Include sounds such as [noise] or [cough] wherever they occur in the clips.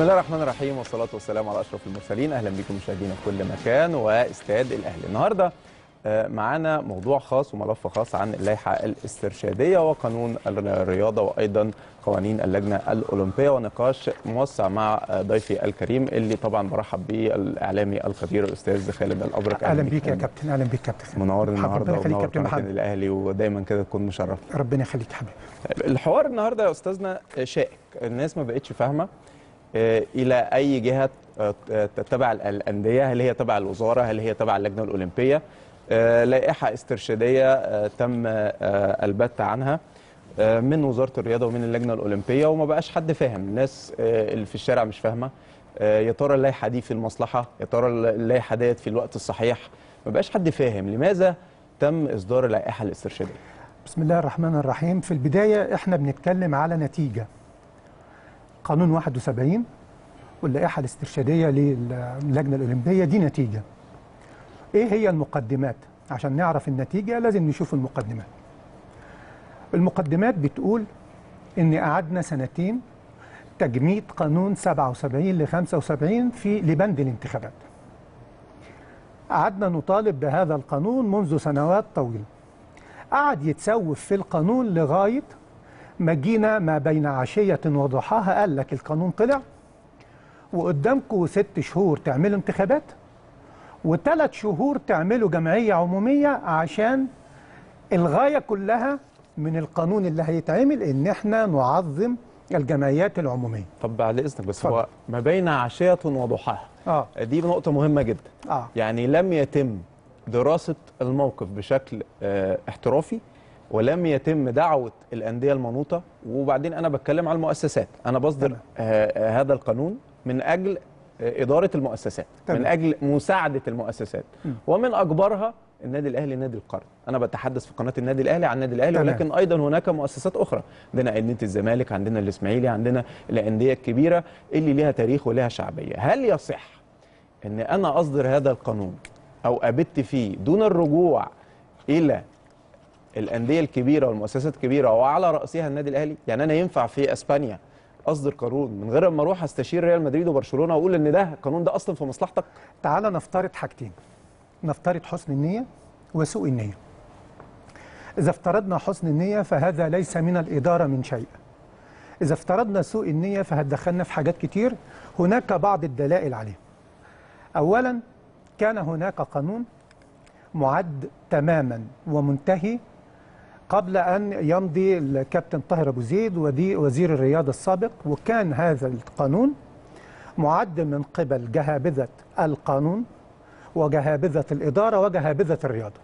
بسم الله الرحمن الرحيم والصلاة والسلام على أشرف المرسلين. أهلا بكم مشاهدينا في كل مكان واستاد الأهلي. النهاردة آه، معانا موضوع خاص وملف خاص عن اللائحة الاسترشادية وقانون الرياضة وأيضا قوانين اللجنة الأولمبية ونقاش موسع مع ضيفي الكريم اللي طبعا برحب بيه الإعلامي الخبير الأستاذ خالد الأبرك. أهلا بيك يا كابتن أهلا بيك كابتن. منور يخليك ومنور كابتن الأهلي ودايما كده تكون مشرف. ربنا يخليك حبيبي. الحوار النهارده يا أستاذنا شائك. الناس ما بقتش فاهمة آه، إلى أي جهة آه، تتبع ال- الأندية؟ هل هي تبع الوزارة؟ هل هي تبع اللجنة الأولمبية؟ آه، لائحة استرشادية آه، تم آه، البت عنها آه، من وزارة الرياضة ومن اللجنة الأولمبية وما بقاش حد فاهم. الناس آه، اللي في الشارع مش فاهمة. آه، يا ترى اللائحة دي في المصلحة؟ يا ترى اللائحة ديت في الوقت الصحيح؟ ما بقاش حد فاهم. لماذا تم إصدار اللائحة الاسترشادية؟ بسم الله الرحمن الرحيم. في البداية إحنا بنتكلم على نتيجة. قانون 71 واللائحة الاسترشادية للجنة الأولمبية دي نتيجة. إيه هي المقدمات؟ عشان نعرف النتيجة لازم نشوف المقدمات. المقدمات بتقول إن قعدنا سنتين تجميد قانون 77 ل 75 في لبند الانتخابات. قعدنا نطالب بهذا القانون منذ سنوات طويلة. قعد يتسوف في القانون لغاية ما جينا ما بين عشية وضحاها. قال لك القانون طلع. وقدامكم ست شهور تعملوا انتخابات. وثلاث شهور تعملوا جمعية عمومية عشان الغاية كلها من القانون اللي هيتعمل إن إحنا نعظم الجمعيات العمومية. طب بعد إذنك بس اتفضل. هو ما بين عشية وضحاها. آه. دي نقطة مهمة جدا. آه. يعني لم يتم دراسة الموقف بشكل آه، احترافي. ولم يتم دعوة الأندية المنوطة وبعدين أنا بتكلم على المؤسسات أنا بصدر. آه، آه، هذا القانون من أجل آه، إدارة المؤسسات تمام. من أجل مساعدة المؤسسات م. ومن أكبرها النادي الأهلي نادي القرن أنا بتحدث في قناة النادي الأهلي عن النادي الأهلي تمام. ولكن أيضا هناك مؤسسات أخرى عندنا انديه الزمالك عندنا الإسماعيلي عندنا الأندية الكبيرة اللي ليها تاريخ ولها شعبية هل يصح إن أنا أصدر هذا القانون أو أبت فيه دون الرجوع إلى الأندية الكبيرة والمؤسسات الكبيرة وعلى رأسها النادي الأهلي. يعني أنا ينفع في إسبانيا أصدر قانون من غير ما أروح أستشير ريال مدريد وبرشلونة وأقول إن ده القانون ده أصلا في مصلحتك؟ تعال نفترض حاجتين. نفترض حسن النية وسوء النية. إذا افترضنا حسن النية فهذا ليس من الإدارة من شيء. إذا افترضنا سوء النية فهتدخلنا في حاجات كتير. هناك بعض الدلائل عليه. أولا كان هناك قانون معد تماما ومنتهي قبل أن يمضي الكابتن طاهر أبو زيد وزير الرياضة السابق وكان هذا القانون معد من قبل جهابذة القانون وجهابذة الإدارة وجهابذة الرياضة.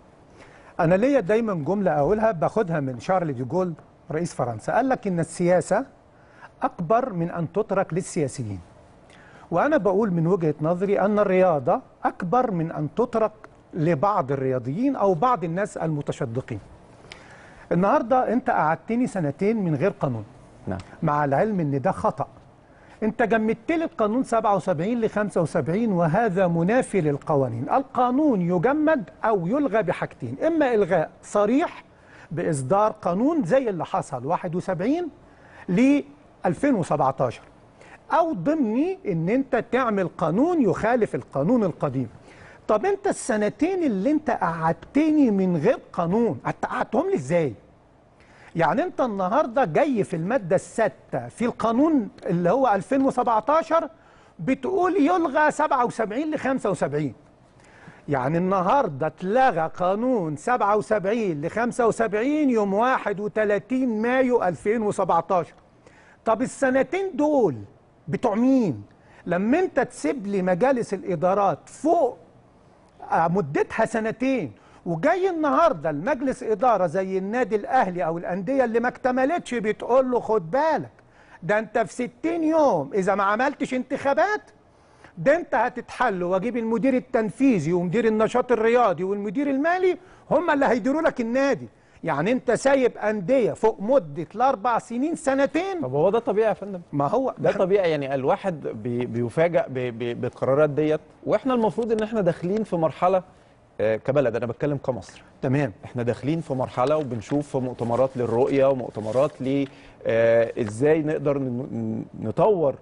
أنا ليا دايما جملة أقولها باخدها من شارل دي جول رئيس فرنسا. قال لك إن السياسة أكبر من أن تترك للسياسيين. وأنا بقول من وجهة نظري أن الرياضة أكبر من أن تترك لبعض الرياضيين أو بعض الناس المتشدقين. النهاردة أنت قعدتني سنتين من غير قانون. نعم. مع العلم ان ده خطأ. انت جمدت لي القانون 77 ل 75 وهذا منافي للقوانين. القانون يجمد أو يلغى بحاجتين. إما إلغاء صريح بإصدار قانون زي اللي حصل 71 ل 2017 أو ضمني إن أنت تعمل قانون يخالف القانون القديم. طب انت السنتين اللي انت قعدتني من غير قانون قعدتهم لي إزاي؟ يعني انت النهارده جاي في المادة السادسة في القانون اللي هو 2017 بتقول يلغى 77 ل 75 يعني النهارده اتلغى قانون 77 ل 75 يوم 31 مايو 2017 طب السنتين دول بتوع مين؟ لما انت تسيب لي مجالس الإدارات فوق مدتها سنتين وجاي النهارده المجلس إدارة زي النادي الأهلي أو الأندية اللي ما اكتملتش بتقول له خد بالك ده أنت في 60 يوم إذا ما عملتش انتخابات ده أنت هتتحل وأجيب المدير التنفيذي ومدير النشاط الرياضي والمدير المالي هم اللي هيديروا لك النادي. يعني انت سايب أندية فوق مدة الأربع سنين سنتين؟ طب هو ده طبيعي يا فندم؟ ما هو ده طبيعي يعني الواحد بي بيفاجئ ب- ب- بالقرارات ديت. وإحنا المفروض إن إحنا داخلين في مرحلة آه، كبلد أنا بتكلم كمصر. تمام. إحنا داخلين في مرحلة وبنشوف مؤتمرات للرؤية ومؤتمرات ل آه، إزاي نقدر نطور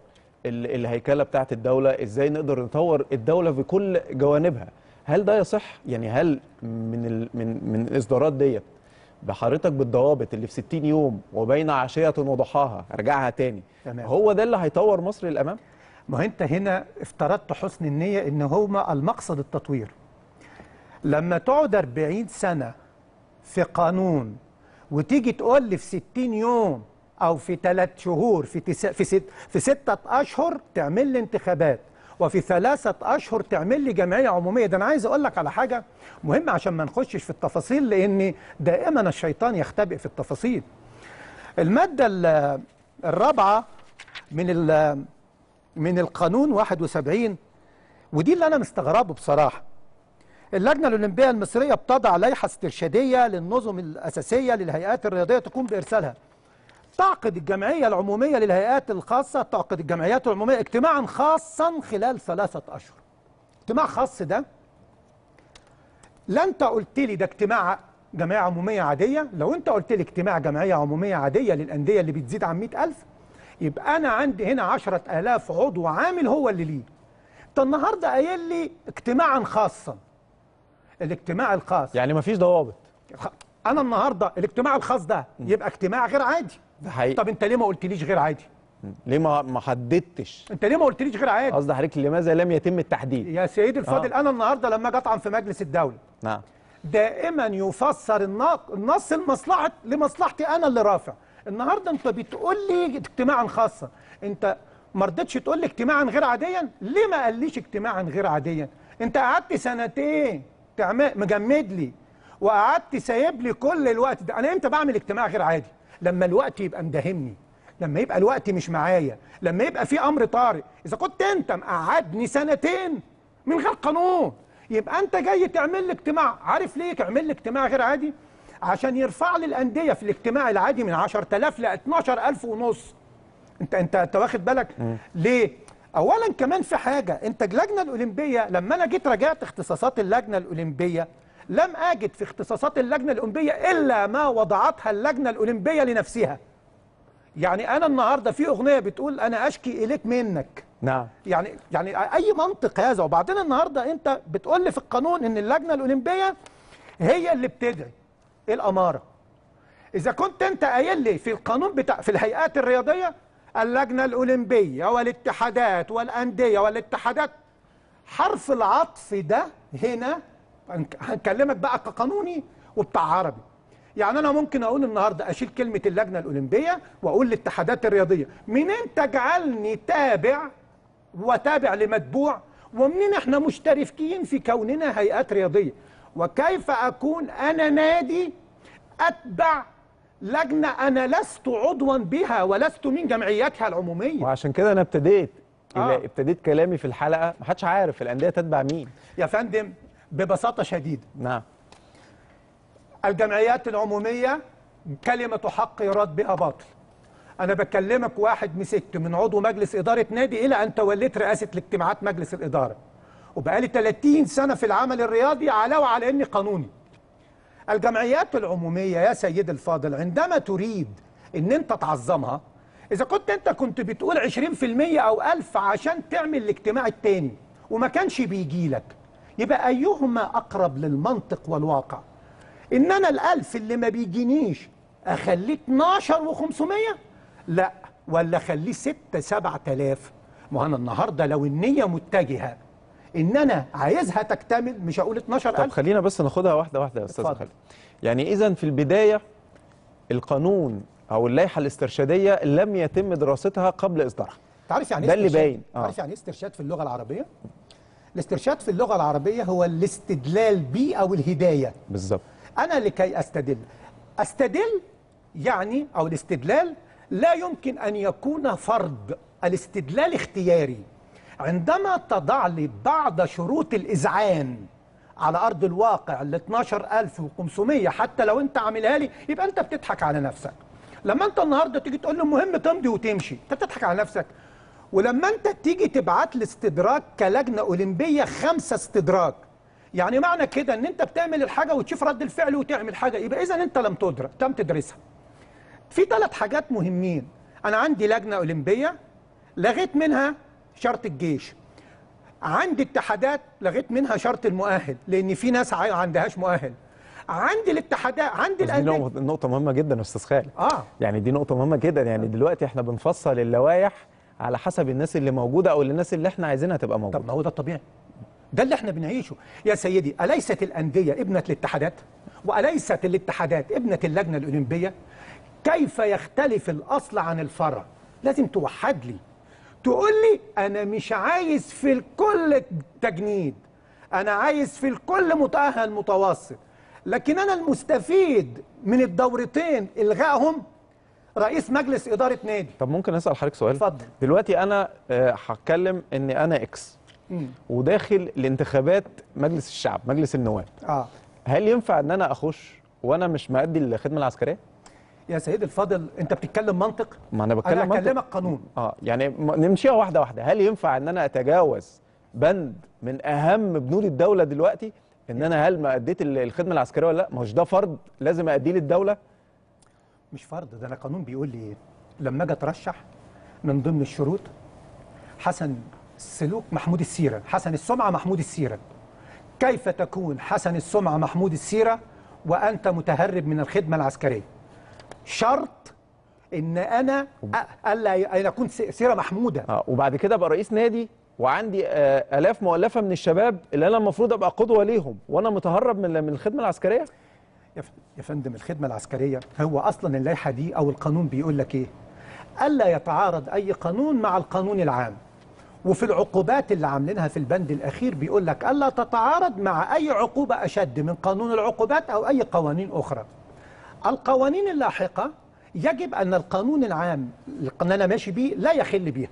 ال- الهيكلة بتاعة الدولة إزاي نقدر نطور الدولة في كل جوانبها. هل ده يصح؟ يعني هل من ال من من الاصدارات ديت بحضرتك بالضوابط اللي في 60 يوم وبين عشية وضحاها ارجعها تاني. تمام. هو ده اللي هيطور مصر للأمام؟ ما انت هنا افترضت حسن النية إن هما المقصد التطوير. لما تقعد 40 سنة في قانون وتيجي تقول لي في 60 يوم أو في ثلاث شهور في تس... في ست... في ستة أشهر تعمل لي انتخابات وفي ثلاثة أشهر تعمل لي جمعية عمومية. ده أنا عايز أقول لك على حاجة مهمة عشان ما نخشش في التفاصيل لأن دائما الشيطان يختبئ في التفاصيل. المادة ال- الرابعة من. من القانون 71 ودي اللي أنا مستغربه بصراحة. اللجنة الأولمبية المصرية بتضع لائحة استرشادية للنظم الأساسية للهيئات الرياضية تقوم بإرسالها. تعقد الجمعية العمومية للهيئات الخاصة تعقد الجمعيات العمومية اجتماعا خاصا خلال ثلاثة أشهر. اجتماع خاص ده لا انت قلت لي ده اجتماع جمعية عمومية عادية. لو انت قلت لي اجتماع جمعية عمومية عادية للأندية اللي بتزيد عن 100000 يبقى أنا عندي هنا 10000 عضو عامل هو اللي ليه. انت النهارده قايل لي اجتماعا خاصا. الاجتماع الخاص. يعني مفيش ضوابط. أنا النهارده الاجتماع الخاص ده يبقى اجتماع غير عادي. ده حقيقي. طب انت ليه ما قلتليش غير عادي؟ ليه ما ما حددتش؟ انت ليه ما قلتليش غير عادي؟ قصد حضرتك لماذا لم يتم التحديد؟ يا سيدي الفاضل آه. أنا النهارده لما أجي اطعن في مجلس الدولة نعم. دائما يفسر النص لمصلحه لمصلحتي أنا اللي رافع. النهارده أنت بتقول لي اجتماعا خاصا أنت ما رضيتش تقول لي اجتماعا غير عاديا؟ ليه ما قاليش اجتماعا غير عاديا؟ أنت قعدت سنتين تعمل مجمد لي وقعدت سايب لي كل الوقت ده. أنا إمتى بعمل اجتماع غير عادي؟ لما الوقت يبقى مداهمني لما يبقى الوقت مش معايا لما يبقى في أمر طارئ. إذا كنت أنت مقعدني سنتين من غير قانون يبقى أنت جاي تعمل لي اجتماع. عارف ليه تعمل لي اجتماع غير عادي؟ عشان يرفع لي الأندية في الاجتماع العادي من 10000 ل 12000 ونص. أنت أنت أنت واخد بالك؟ ليه؟ اولا كمان في حاجة أنت اللجنة الأولمبية لما أنا جيت راجعت اختصاصات اللجنة الأولمبية لم أجد في اختصاصات اللجنة الأولمبية إلا ما وضعتها اللجنة الأولمبية لنفسها. يعني أنا النهارده في أغنية بتقول أنا أشكي إليك منك. نعم. يعني يعني أي منطق هذا؟ وبعدين النهارده أنت بتقول لي في القانون إن اللجنة الأولمبية هي اللي بتدعي الأمارة. إذا كنت أنت قايل لي في القانون بتاع في الهيئات الرياضية اللجنة الأولمبية والاتحادات والأندية والاتحادات حرف العطف ده هنا هنكلمك بقى كقانوني وبتاع عربي. يعني أنا ممكن أقول النهارده أشيل كلمة اللجنة الأولمبية وأقول الاتحادات الرياضية منين تجعلني تابع وتابع لمتبوع؟ ومنين إحنا مشتركين في كوننا هيئات رياضية؟ وكيف أكون أنا نادي أتبع لجنة أنا لست عضوا بها ولست من جمعياتها العمومية؟ وعشان كده أنا ابتديت. آه. ابتديت كلامي في الحلقة ما حدش عارف الأندية تتبع مين. يا فندم ببساطة شديدة. نعم. الجمعيات العمومية كلمة حق يراد بها باطل. أنا بكلمك واحد مسكت من عضو مجلس إدارة نادي إلى أن توليت رئاسة الاجتماعات مجلس الإدارة. وبقالي 30 سنة في العمل الرياضي علاوة على إني قانوني. الجمعيات العمومية يا سيد الفاضل عندما تريد إن أنت تعظمها إذا كنت أنت كنت بتقول 20% أو 1000 عشان تعمل الاجتماع التاني وما كانش بيجي لك. يبقى أيهما أقرب للمنطق والواقع ان أنا الألف اللي ما بيجينيش أخليه 12 و500 لا ولا أخليه 6 7000 ما أنا النهارده لو النية متجهة ان أنا عايزها تكتمل مش هقول طب 12000 خلينا بس ناخدها واحدة واحدة يا أستاذ اتفضل. خالد يعني اذا في البداية القانون أو اللائحة الاسترشادية لم يتم دراستها قبل إصدارها تعرف يعني ده إيه اللي استرشاد؟ باين. آه. تعرف يعني إيه استرشاد في اللغة العربية الاسترشاد في اللغة العربية هو الاستدلال بي أو الهداية. بالظبط. أنا لكي أستدل. أستدل يعني أو الاستدلال لا يمكن أن يكون فرض. الاستدلال اختياري. عندما تضع لي بعض شروط الإذعان على أرض الواقع ال 12500 حتى لو أنت عاملها لي يبقى أنت بتضحك على نفسك. لما أنت النهاردة تيجي تقول لي المهم تمضي وتمشي أنت بتضحك على نفسك. ولما أنت تيجي تبعت لي استدراك كلجنة أولمبية خمسة استدراك يعني معنى كده إن أنت بتعمل الحاجة وتشوف رد الفعل وتعمل حاجة يبقى اذا أنت لم تدرك لم تدرسها في ثلاث حاجات مهمين. أنا عندي لجنة أولمبية لغيت منها شرط الجيش. عندي اتحادات لغيت منها شرط المؤهل لأن في ناس ما عندهاش مؤهل. عندي الاتحادات عندي دي الأندية نقطة نقطة مهمة جدا يا أستاذ خالد. آه. يعني دي نقطة مهمة جدا. يعني دلوقتي إحنا بنفصل اللوائح على حسب الناس اللي موجودة أو الناس اللي إحنا عايزينها تبقى طب موجودة. ما هو ده الطبيعي. ده اللي إحنا بنعيشه. يا سيدي أليست الأندية ابنة الاتحادات؟ وأليست الاتحادات ابنة اللجنة الأولمبية؟ كيف يختلف الأصل عن الفرع؟ لازم توحد لي. تقول لي أنا مش عايز في الكل تجنيد. أنا عايز في الكل متأهل متوسط. لكن أنا المستفيد من الدورتين إلغائهم رئيس مجلس إدارة نادي. طب ممكن أسأل حضرتك سؤال؟ اتفضل. دلوقتي أنا آه، هتكلم إن أنا إكس وداخل لانتخابات مجلس الشعب مجلس النواب. آه. هل ينفع إن أنا أخش وأنا مش مأدي الخدمة العسكرية؟ يا سيد الفاضل أنت بتتكلم منطق؟ ما أنا بتكلم أنا منطق. قانون. آه يعني نمشيها واحدة واحدة. هل ينفع إن أنا أتجاوز بند من أهم بنود الدولة دلوقتي؟ إن أنا هل ما أديت ال- الخدمة العسكرية ولا لأ؟ ما هوش ده فرض لازم أديه للدولة؟ مش فرض ده أنا قانون بيقول لي إيه؟ لما أجي أترشح من ضمن الشروط حسن السلوك محمود السيرة حسن السمعة محمود السيرة. كيف تكون حسن السمعة محمود السيرة وأنت متهرب من الخدمة العسكرية؟ شرط إن أنا ألا أن أكون سيرة محمودة. آه وبعد كده أبقى رئيس نادي وعندي آه آلاف مؤلفة من الشباب اللي أنا المفروض أبقى قدوة ليهم وأنا متهرب من الخدمة العسكرية؟ يا فندم الخدمة العسكرية هو أصلا اللائحة دي أو القانون بيقول لك إيه؟ ألا يتعارض أي قانون مع القانون العام. وفي العقوبات اللي عاملينها في البند الأخير بيقول لك ألا تتعارض مع أي عقوبة أشد من قانون العقوبات أو أي قوانين أخرى. القوانين اللاحقة يجب أن القانون العام اللي أنا ماشي بيه لا يخل بيها.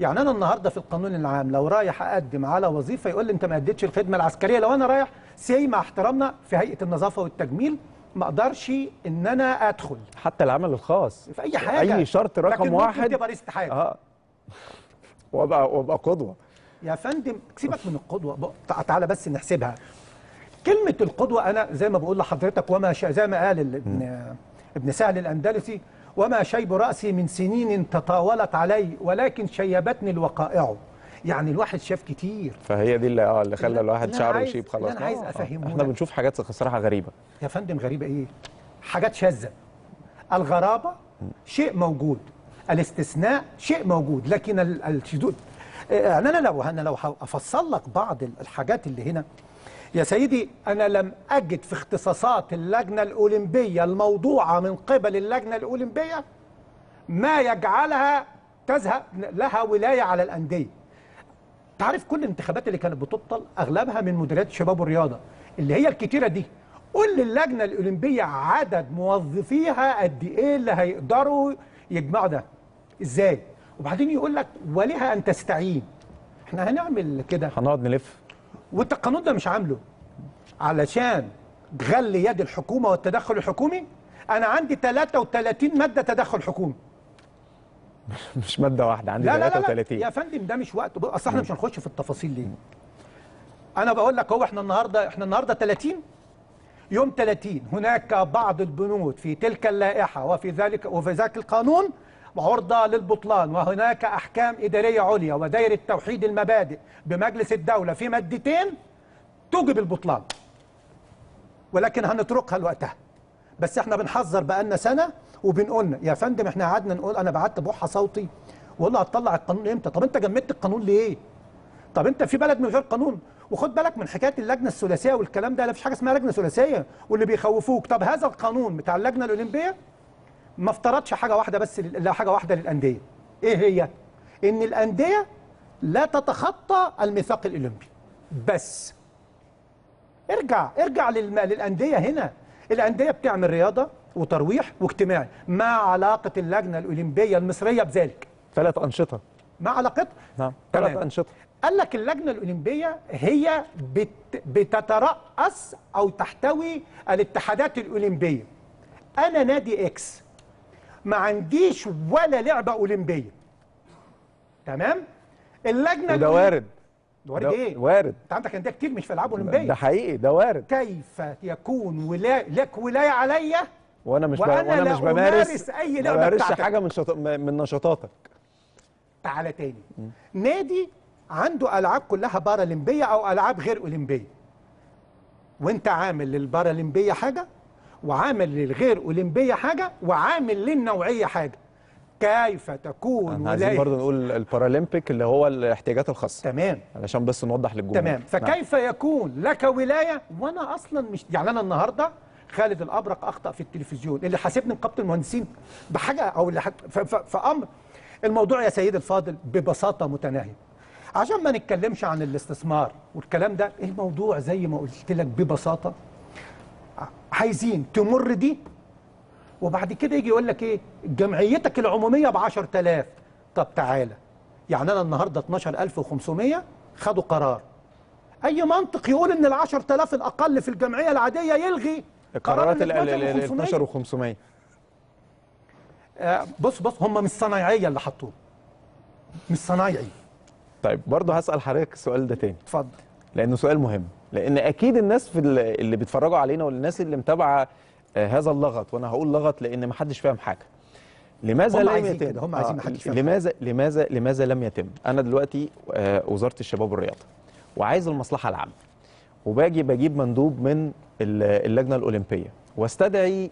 يعني أنا النهارده في القانون العام لو رايح أقدم على وظيفة يقول لي أنت ما أديتش الخدمة العسكرية لو أنا رايح سي مع احترامنا في هيئة النظافة والتجميل ما أقدرش إن أنا أدخل. حتى العمل الخاص. في أي حاجة. أي شرط لكن رقم واحد. تبقى رئيس اتحاد آه. وابقى وأبقى قدوة. يا فندم سيبك من القدوة. تعالى بس نحسبها. كلمة القدوة أنا زي ما بقول لحضرتك وما شا زي ما قال ال- ابن ابن سهل الأندلسي وما شيب رأسي من سنين تطاولت علي ولكن شيبتني الوقائع. يعني الواحد شاف كتير. فهي دي اللي آه اللي خلى الواحد شعره يشيب خلاص. أنا عايز آه، آه. أفهمه إحنا. بنشوف حاجات صراحة غريبة. يا فندم غريبة إيه؟ حاجات شاذة. الغرابة شيء موجود. الاستثناء شيء موجود. لكن ال- الشذوذ يعني أنا لو أنا لو أفصل لك بعض ال- الحاجات اللي هنا. يا سيدي أنا لم أجد في اختصاصات اللجنة الأولمبية الموضوعة من قبل اللجنة الأولمبية ما يجعلها تذهب لها ولاية على الأندية. تعرف كل الانتخابات اللي كانت بتبطل أغلبها من مديريات الشباب والرياضة اللي هي الكتيرة دي. قول للجنة الأولمبية عدد موظفيها قد إيه اللي هيقدروا يجمعوا ده. إزاي؟ وبعدين يقول لك ولها أن تستعين. إحنا هنعمل كده. هنقعد نلف. وانت القانون ده مش عامله. علشان غل يد الحكومة والتدخل الحكومي أنا عندي 33 مادة تدخل حكومي. [laughs] مش مادة واحدة عندي لا لا لا, لا. 33 يا فندم ده مش وقت. اصل إحنا مش هنخش في التفاصيل ليه؟ أنا بقول لك هو إحنا النهارده إحنا النهارده 30 يوم 30 هناك بعض البنود في تلك اللائحة وفي ذلك وفي ذاك القانون عرضة للبطلان. وهناك أحكام إدارية عليا ودائرة توحيد المبادئ بمجلس الدولة في مادتين توجب البطلان. ولكن هنتركها لوقتها. بس إحنا بنحذر بقالنا سنة وبنقولنا يا فندم إحنا قعدنا نقول أنا بعت بوحة صوتي وأقول له هتطلع القانون إمتى؟ طب أنت جمدت القانون ليه؟ طب أنت في بلد من غير قانون وخد بالك من حكاية اللجنة الثلاثية والكلام ده لا فيش حاجة اسمها لجنة ثلاثية واللي بيخوفوك طب هذا القانون بتاع اللجنة الأولمبية ما افترضش حاجة واحدة بس لا حاجة واحدة للأندية إيه هي؟ إن الأندية لا تتخطى الميثاق الأولمبي بس ارجع ارجع. للأندية هنا الأندية بتعمل رياضة وترويح واجتماعي ما علاقة اللجنة الأولمبية المصرية بذلك. ثلاث أنشطة. ما علاقتها نعم. ثلاث أنشطة. قال لك اللجنة الأولمبية هي بت... بتترأس أو تحتوي الاتحادات الأولمبية. أنا نادي إكس. ما عنديش ولا لعبة أولمبية. تمام؟ اللجنة وده الأولمبية- وارد. وارد إيه؟ وارد. أنت عندك أندية كتير مش في العاب اولمبيه ده حقيقي ده وارد. كيف يكون ولا... لك ولاية عليا؟ وأنا مش ب... وأنا وأنا مش بمارس لعبة بمارسش بتاعتك. حاجة من شط... من نشاطاتك. تعالى تاني. نادي عنده ألعاب كلها بارالمبية أو ألعاب غير أولمبية. وأنت عامل للبارالمبية حاجة وعامل للغير أولمبية حاجة وعامل للنوعية حاجة. كيف تكون عايزين برضه نقول البارالمبيك اللي هو الاحتياجات الخاصة. تمام. علشان بس نوضح للجمهور. تمام. فكيف يكون لك ولاية وأنا أصلا مش يعني أنا النهارده خالد الأبرق أخطأ في التلفزيون اللي حاسبني نقابه المهندسين بحاجة أو اللي حت... ف... ف... فأمر. الموضوع يا سيدي الفاضل ببساطة متناهية. عشان ما نتكلمش عن الاستثمار والكلام ده الموضوع زي ما قلت لك ببساطة عايزين تمر دي وبعد كده يجي يقول لك إيه؟ جمعيتك العمومية ب 10000 طب تعالى. يعني أنا النهارده 12500 خدوا قرار. أي منطق يقول إن ال 10000 الأقل في الجمعية العادية يلغي قرارات ال ال ال- ال 12500 12500 آه، بص بص هم مش صنايعية اللي حطوه. مش صنايعي. طيب برضه هسأل حضرتك السؤال ده تاني. اتفضل. لأنه سؤال مهم. لأن أكيد الناس في ال- اللي بيتفرجوا علينا والناس اللي متابعة آه، هذا اللغط. وأنا هقول لغط لأن ما حدش فاهم حاجة. لماذا هم لم يتم؟ هم عايزين آه، محدش فاهم لماذا لماذا لماذا لم يتم؟ أنا دلوقتي وزارة الشباب والرياضة. وعايز المصلحة العامة. وباجي بجيب مندوب من ال- اللجنة الأولمبية واستدعي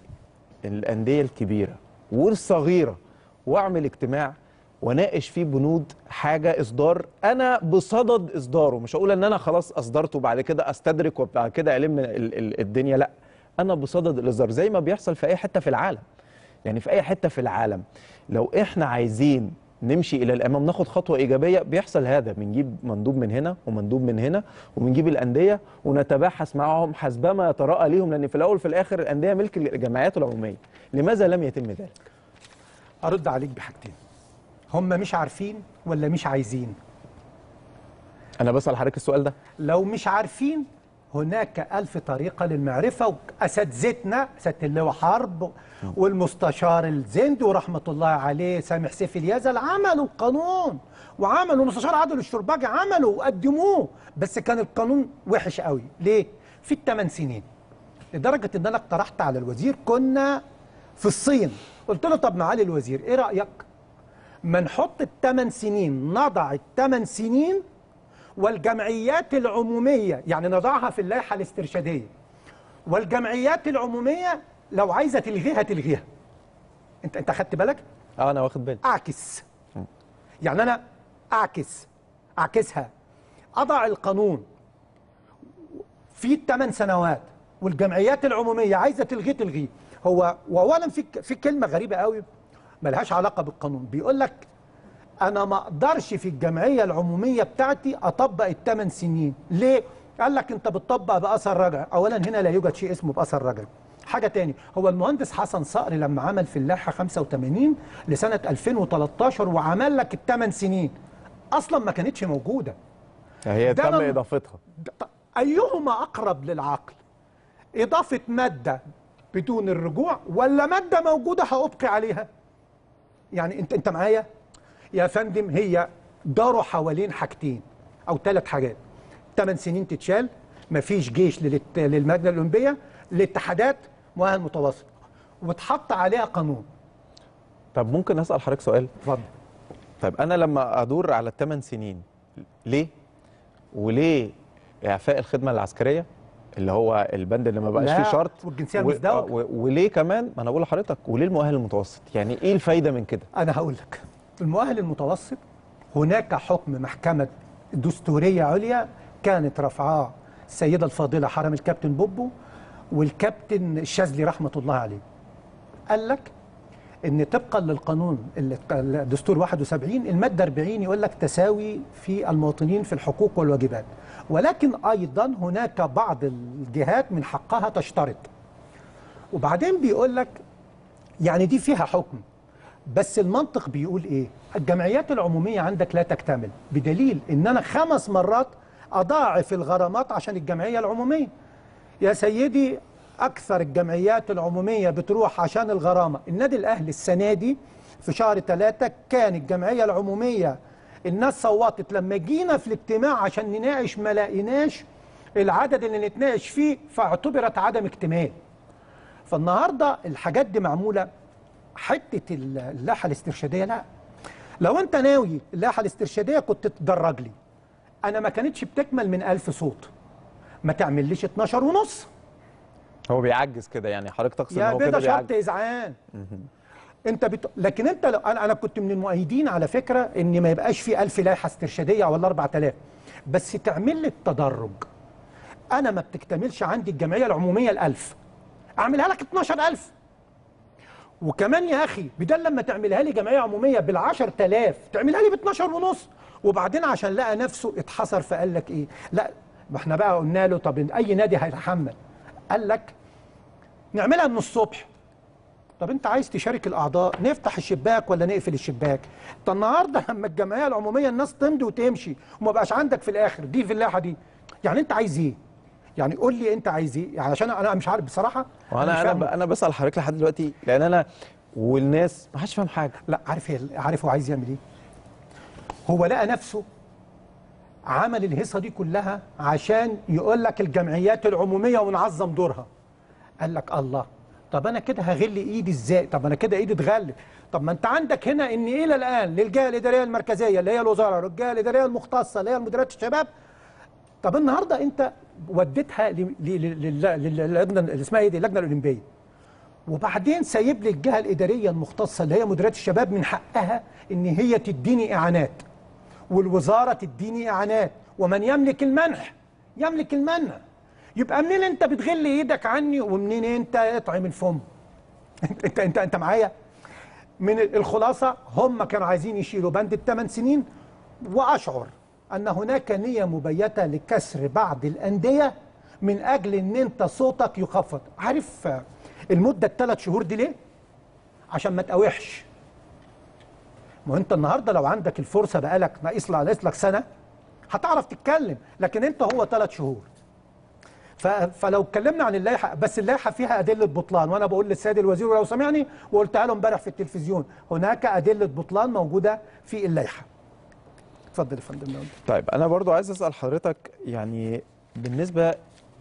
الأندية الكبيرة والصغيرة وأعمل اجتماع وناقش فيه بنود حاجة إصدار. أنا بصدد إصداره مش هقول إن أنا خلاص أصدرته وبعد كده أستدرك وبعد كده ألم ال- ال- الدنيا لأ. أنا بصدد الإصدار زي ما بيحصل في أي حتة في العالم. يعني في أي حتة في العالم لو إحنا عايزين نمشي إلى الأمام ناخد خطوة إيجابية. بيحصل هذا بنجيب مندوب من هنا ومندوب من هنا وبنجيب الأندية ونتباحث معهم حسبما يتراءى ليهم لأن في الأول وفي الآخر الأندية ملك الجمعيات العمومية. لماذا لم يتم ذلك؟ أرد عليك بحاجتين. هم مش عارفين ولا مش عايزين؟ أنا بسأل حضرتك السؤال ده. لو مش عارفين هناك ألف طريقة للمعرفة وأساتذتنا أساتذة اللواء حرب والمستشار الزند ورحمة الله عليه سامح سيف اليزل عملوا القانون وعملوا المستشار عادل الشرباجي عملوا وقدموه بس كان القانون وحش قوي ليه؟ في الثمان سنين لدرجة إن أنا اقترحت على الوزير كنا في الصين قلت له طب معالي الوزير إيه رأيك؟ ما نحط الثمان سنين نضع الثمان سنين والجمعيات العمومية يعني نضعها في اللائحة الاسترشادية. والجمعيات العمومية لو عايزة تلغيها تلغيها. انت انت خدت بالك؟ آه أنا واخد بالي. أعكس. يعني أنا أعكس. أعكسها. أضع القانون. في الثمان سنوات والجمعيات العمومية عايزة تلغيه تلغيه. هو واولا في في كلمة غريبة قوي ملهاش علاقة بالقانون. بيقول لك أنا ما أقدرش في الجمعية العمومية بتاعتي أطبق الثمان سنين. ليه؟ قال لك أنت بتطبق بأثر رجعي اولا هنا لا يوجد شيء اسمه بأثر رجعي حاجة تاني هو المهندس حسن صقر لما عمل في اللائحة 85 لسنة 2013 وعمل لك الثمان سنين أصلا ما كانتش موجودة. هي ده تم إضافتها. أيهما أقرب للعقل؟ إضافة مادة بدون الرجوع ولا مادة موجودة هأبقي عليها؟ يعني انت أنت معايا؟ يا فندم هي داروا حوالين حاجتين أو ثلاث حاجات. ثمان سنين تتشال مفيش جيش للمجنه الأولمبية الاتحادات مؤهل متوسط واتحط عليها قانون. طب ممكن أسأل حضرتك سؤال؟ اتفضل. طيب أنا لما أدور على الثمان سنين ليه؟ وليه إعفاء الخدمة العسكرية؟ اللي هو البند اللي ما بقاش فيه شرط؟ والجنسية و- المزدوجة. و- وليه كمان؟ ما أنا بقول لحضرتك وليه المؤهل المتوسط؟ يعني إيه الفايدة من كده؟ أنا هقول لك. المؤهل المتوسط هناك حكم محكمة دستورية عليا كانت رفعاه السيدة الفاضلة حرم الكابتن بوبو والكابتن الشاذلي رحمة الله عليه. قال لك إن طبقا للقانون الدستور 71 المادة 40 يقول لك تساوي في المواطنين في الحقوق والواجبات. ولكن أيضا هناك بعض الجهات من حقها تشترط. وبعدين بيقول لك يعني دي فيها حكم. بس المنطق بيقول إيه؟ الجمعيات العمومية عندك لا تكتمل بدليل إن أنا خمس مرات أضاعف الغرامات عشان الجمعية العمومية. يا سيدي أكثر الجمعيات العمومية بتروح عشان الغرامة. النادي الأهلي السنة دي في شهر ثلاثة كان الجمعية العمومية الناس صوتت. لما جينا في الاجتماع عشان نناقش ما لقيناش العدد اللي نتناقش فيه فاعتبرت عدم اكتمال. فالنهاردة الحاجات دي معمولة حتة اللائحه الاسترشادية لا. لو أنت ناوي اللائحه الاسترشادية كنت تدرج لي. أنا ما كانتش بتكمل من 1000 صوت. ما تعمليش 12 ونص. هو بيعجز كده يعني حضرتك تقصد إن يا هو كده ده شرط بيعجز ازعاج أنت بت... لكن أنت لو أنا أنا كنت من المؤيدين على فكرة إن ما يبقاش في 1000 لائحه استرشادية ولا 4000 بس تعمل لي التدرج. أنا ما بتكتملش عندي الجمعية العمومية ال1000 أعملها لك 12000 وكمان يا أخي بدل لما تعملها لي جمعية عمومية بال 10000 تعملها لي ب 12 ونص. وبعدين عشان لقى نفسه اتحصر فقال لك إيه؟ لا ما إحنا بقى قلنا له طب أي نادي هيتحمل؟ قال لك نعملها من الصبح. طب أنت عايز تشارك الأعضاء نفتح الشباك ولا نقفل الشباك؟ طب النهارده [laughs] لما الجمعية العمومية الناس تمضي وتمشي وما بقاش عندك في الآخر دي في اللائحه دي. يعني أنت عايز إيه؟ يعني قول لي انت عايز إيه. يعني عشان أنا مش عارف بصراحة وأنا أنا أنا بسأل حضرتك لحد دلوقتي لأن أنا والناس ما حدش فاهم حاجة. لا عارف عارف هو عايز يعمل إيه. هو لقى نفسه عمل الهيصة دي كلها عشان يقول لك الجمعيات العمومية ونعظم دورها. قال لك الله طب أنا كده هغل إيدي إزاي؟ طب أنا كده إيدي اتغلت. طب ما أنت عندك هنا إن إلى الآن للجهة الإدارية المركزية اللي هي الوزارة والجهه الإدارية المختصة اللي هي مديريات الشباب طب النهارده انت وديتها للجنة اللي اسمها إيه دي؟ اللجنة الأولمبية. وبعدين سايب لي الجهة الإدارية المختصة اللي هي مديريات الشباب من حقها إن هي تديني إعانات والوزارة تديني إعانات ومن يملك المنح يملك المنع يبقى منين أنت بتغل إيدك عني ومنين أنت اطعم الفم؟ انت انت انت, أنت معايا؟ من الخلاصة هم كانوا عايزين يشيلوا بند الثمان سنين وأشعر. أن هناك نية مبيتة لكسر بعض الأندية من أجل إن أنت صوتك يخفض. عارف المدة الثلاث شهور دي ليه؟ عشان ما تقاوحش. ما هو أنت النهارده لو عندك الفرصة بقالك ناقص لك سنة هتعرف تتكلم لكن أنت هو ثلاث شهور. فلو اتكلمنا عن اللائحه بس اللائحة فيها أدلة بطلان وأنا بقول للسيد الوزير ولو سمعني وقلتها له امبارح في التلفزيون. هناك أدلة بطلان موجودة في اللائحة. اتفضل يا فندم طيب أنا برضو عايز أسأل حضرتك يعني بالنسبة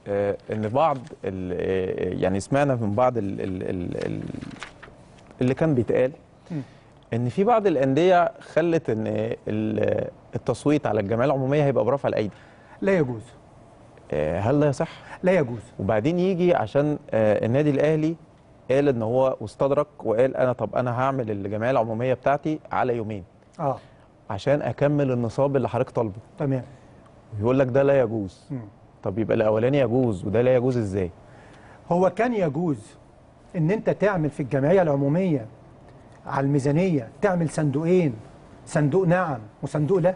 آه، إن بعض آه، يعني سمعنا من بعض ال ال ال ال اللي كان بيتقال إن في بعض الأندية خلت إن ال- التصويت على الجمعية العمومية هيبقى برفع الايدي لا يجوز. آه، هل ده صح؟ لا يجوز. وبعدين يجي عشان النادي الأهلي قال إن هو واستدرك وقال أنا طب أنا هعمل الجمعية العمومية بتاعتي على يومين. آه. عشان أكمل النصاب اللي حضرتك طالبه. تمام. يقول لك ده لا يجوز. مم. طب يبقى الأولاني يجوز وده لا يجوز إزاي؟ هو كان يجوز إن أنت تعمل في الجمعية العمومية على الميزانية تعمل صندوقين صندوق نعم وصندوق لا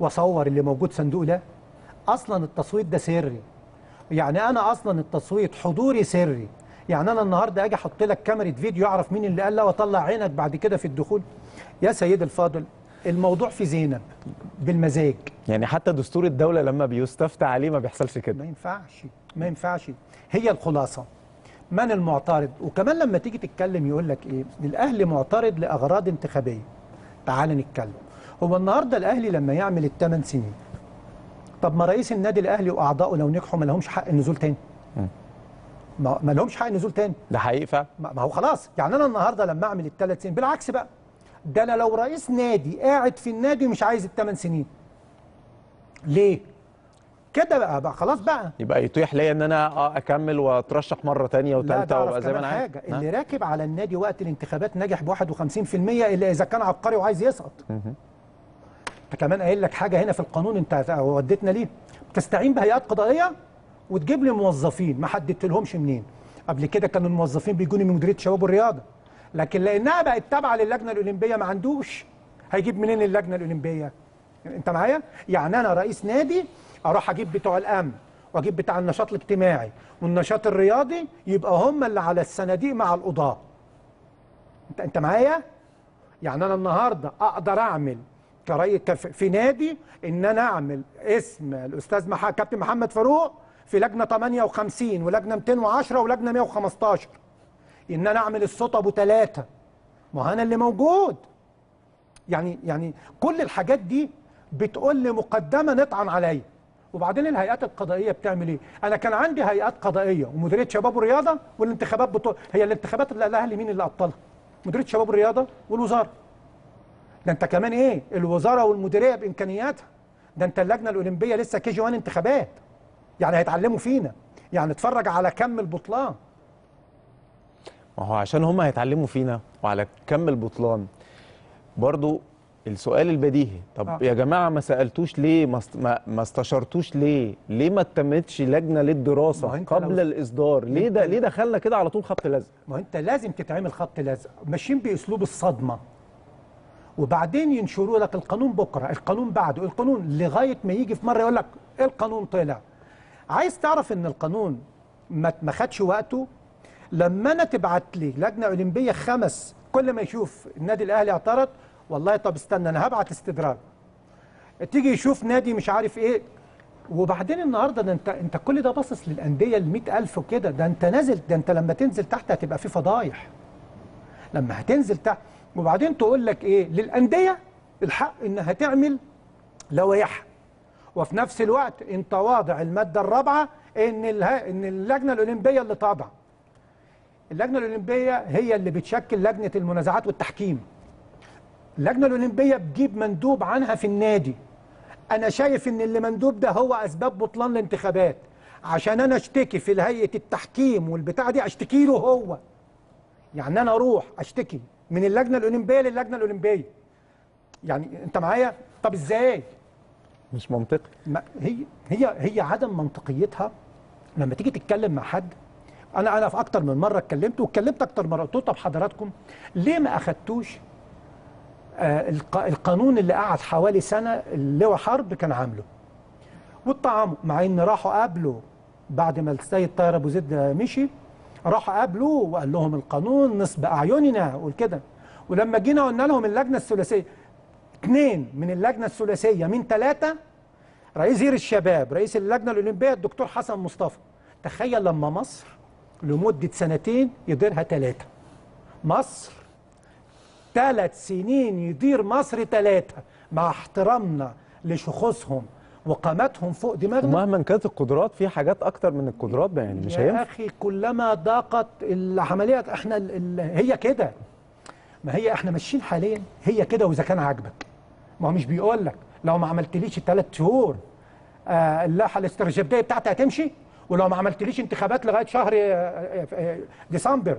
واصور اللي موجود صندوق لا. أصلا التصويت ده سري. يعني أنا أصلا التصويت حضوري سري. يعني أنا النهارده أجي أحط لك كاميرا فيديو أعرف مين اللي قال لا وأطلع عينك بعد كده في الدخول. يا سيد الفاضل الموضوع في زينب بالمزاج. يعني حتى دستور الدولة لما بيستفتى عليه ما بيحصلش كده. ما ينفعش ما ينفعش. هي الخلاصة. من المعترض؟ وكمان لما تيجي تتكلم يقول لك إيه؟ الأهلي معترض لأغراض انتخابية. تعال نتكلم. هو النهارده الأهلي لما يعمل الثمان سنين طب ما رئيس النادي الأهلي واعضائه لو نجحوا ما لهمش حق النزول تاني. ما, ما لهمش حق النزول تاني. ده حقيقي فعلا؟ ما ما هو خلاص. يعني أنا النهارده لما أعمل الثلاث سنين بالعكس بقى. ده أنا لو رئيس نادي قاعد في النادي ومش عايز الثمان سنين. ليه؟ كده بقى, بقى خلاص بقى. يبقى يتيح ليا إن أنا أكمل وأترشح مرة تانية لا وثالثه وأبقى زي ما أنا عايز. حاجة ها؟ اللي راكب على النادي وقت الانتخابات نجح ب 51% الا إذا كان عبقري وعايز يسقط. أنت كمان قايل لك حاجة هنا في القانون أنت وديتنا ليه. بتستعين بهيئات قضائية وتجيب لي موظفين ما حددت لهمش منين. قبل كده كانوا الموظفين بيجوني من مديرية الشباب والرياضه لكن لأنها بقت تابعة للجنة الأولمبية ما عندوش. هيجيب منين اللجنة الأولمبية؟ أنت معايا؟ يعني أنا رئيس نادي أروح أجيب بتوع الأمن وأجيب بتاع النشاط الاجتماعي والنشاط الرياضي يبقى هم اللي على الصناديق مع القضاة. انت أنت معايا؟ يعني أنا النهارده أقدر أعمل كري في نادي إن أنا أعمل اسم الأستاذ مح... كابتن محمد فاروق في لجنة 58 ولجنة 210 ولجنة 115 إن أنا أعمل الصوت ابو ثلاثة ما أنا اللي موجود. يعني يعني كل الحاجات دي بتقول لي مقدمة نطعن عليا. وبعدين الهيئات القضائية بتعمل إيه؟ أنا كان عندي هيئات قضائية. ومديرية شباب ورياضه والانتخابات بتو... هي الانتخابات اللي الاهلي مين اللي أبطلها؟ مديرية شباب الرياضة والوزارة. ده أنت كمان إيه؟ الوزارة والمديرية بإمكانياتها. ده أنت اللجنة الأولمبية لسه كي جي 1 انتخابات. يعني هيتعلموا فينا. يعني اتفرج على كم البطلان ما هو عشان هم هيتعلموا فينا. وعلى كم البطلان. برضو السؤال البديهي طب آه. يا جماعة ما سألتوش ليه؟ ما ما, استشرتوش ليه؟ ليه ما اتمتش لجنة للدراسة قبل لو- الإصدار؟ ليه ده ليه دخلنا كده على طول خط لزق؟ ما انت لازم تتعمل خط لازق ماشيين بأسلوب الصدمة. وبعدين ينشروا لك القانون بكرة القانون بعده القانون لغاية ما يجي في مرة يقول لك القانون طلع. عايز تعرف إن القانون ما خدش وقته؟ لما أنا تبعت لي لجنة أولمبية خمس كل ما يشوف النادي الأهلي اعترض والله طب استنى أنا هبعت استدراك تيجي يشوف نادي مش عارف إيه. وبعدين النهارده ده انت أنت كل ده باصص للأندية ال 100000 وكده. ده أنت نازل ده أنت لما تنزل تحت هتبقى في فضايح. لما هتنزل تحت وبعدين تقول لك إيه؟ للأندية الحق إنها تعمل لوائح. وفي نفس الوقت أنت واضع المادة الرابعة إن. إن اللجنة الأولمبية اللي طابعه اللجنة الأولمبية هي اللي بتشكل لجنة المنازعات والتحكيم. اللجنة الأولمبية بتجيب مندوب عنها في النادي. أنا شايف إن اللي مندوب ده هو أسباب بطلان الانتخابات. عشان أنا أشتكي في هيئة التحكيم والبتاع دي أشتكي له هو. يعني أنا أروح أشتكي من اللجنة الأولمبية للجنة الأولمبية. يعني أنت معايا؟ طب إزاي؟ مش منطقي. ما هي هي هي عدم منطقيتها لما تيجي تتكلم مع حد أنا أنا في أكتر من مرة اتكلمت واتكلمت أكتر مرة. قلت طب حضراتكم ليه ما أخدتوش آه الق- القانون اللي قعد حوالي سنة اللي هو حرب كان عامله؟ والطعام مع إن راحوا قابلوا بعد ما السيد طاهر أبو زيد مشي راحوا قابلوه وقال لهم القانون نصب أعيننا وكده ولما جينا قلنا لهم اللجنة الثلاثية اثنين من اللجنة الثلاثية من ثلاثة رئيس هيئه الشباب رئيس اللجنة الأولمبية الدكتور حسن مصطفى. تخيل لما مصر لمدة سنتين يديرها ثلاثة مصر ثلاث سنين يدير مصر ثلاثة مع احترامنا لشخوصهم وقامتهم فوق دماغنا. ومهما كانت القدرات في حاجات أكتر من القدرات يعني مش يا هينفع. أخي كلما ضاقت العملية إحنا ال ال هي كده. ما هي إحنا ماشيين حاليا هي كده وإذا كان عاجبك. ما هو مش بيقول لك لو ما عملتليش الثلاث شهور آه اللائحه الاستراتيجية بتاعتي هتمشي؟ ولو ما عملتليش انتخابات لغاية شهر آه، آه، ديسمبر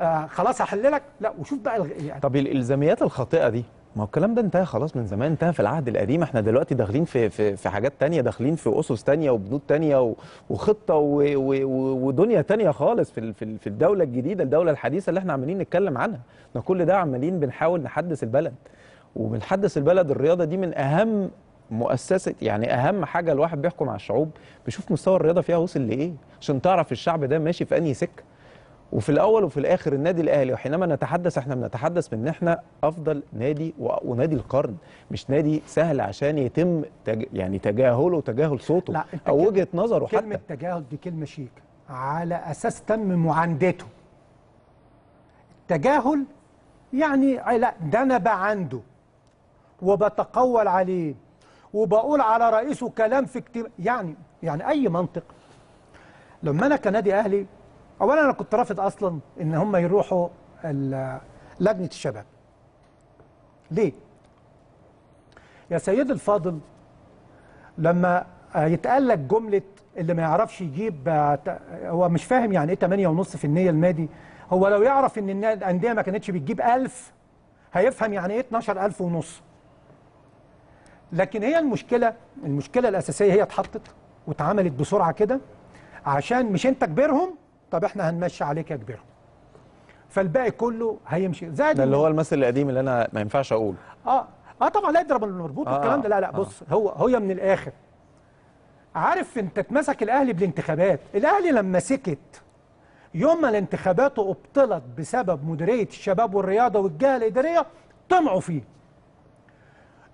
آه خلاص هحللك؟ لا وشوف بقى الغ- يعني. طب الالزاميات الخاطئة دي ما هو الكلام ده انتهى خلاص من زمان انتهى في العهد القديم. إحنا دلوقتي داخلين في في في حاجات تانية داخلين في أسس تانية وبنود تانية وخطة و- و- ودنيا تانية خالص في في الدولة الجديدة الدولة الحديثة اللي إحنا عمالين نتكلم عنها. إحنا كل ده عمالين بنحاول نحدث البلد. وبنحدث البلد الرياضة دي من أهم مؤسسة يعني أهم حاجة الواحد بيحكم على الشعوب بيشوف مستوى الرياضة فيها وصل لإيه عشان تعرف الشعب ده ماشي في أنهي سكة. وفي الأول وفي الآخر النادي الأهلي وحينما نتحدث إحنا بنتحدث من ان إحنا أفضل نادي ونادي القرن مش نادي سهل عشان يتم تج... يعني تجاهله وتجاهل صوته لا أو وجهة نظره كلمة حتى. تجاهل دي كلمة شيك على أساس تم معاندته. التجاهل يعني لا ده أنا بعنده وبتقول عليه وبقول على رئيسه كلام في اجتماع يعني يعني أي منطق. لما أنا كنادي أهلي اولا أنا كنت رافض أصلا إن هم يروحوا لجنة الشباب. ليه؟ يا سيد الفاضل لما يتقال لك جملة اللي ما يعرفش يجيب هو مش فاهم يعني إيه 8 ونص في النية المادي. هو لو يعرف إن الأندية ما كانتش بتجيب 1000 هيفهم يعني إيه 12000 ونص. لكن هي المشكلة المشكلة الأساسية هي اتحطت واتعملت بسرعة كده عشان مش انت كبيرهم طب إحنا هنمشي عليك يا كبيرهم. فالباقي كله هيمشي. زائد ده اللي هو المثل القديم اللي أنا ما ينفعش أقول آه آه طبعا لا يضرب المربوط آه، والكلام ده. لا لا آه. بص هو هي من الآخر. عارف انت اتمسك الأهلي بالانتخابات؟ الأهلي لما سكت يوم ما الانتخابات ابطلت بسبب مديرية الشباب والرياضة والجهة الإدارية طمعوا فيه.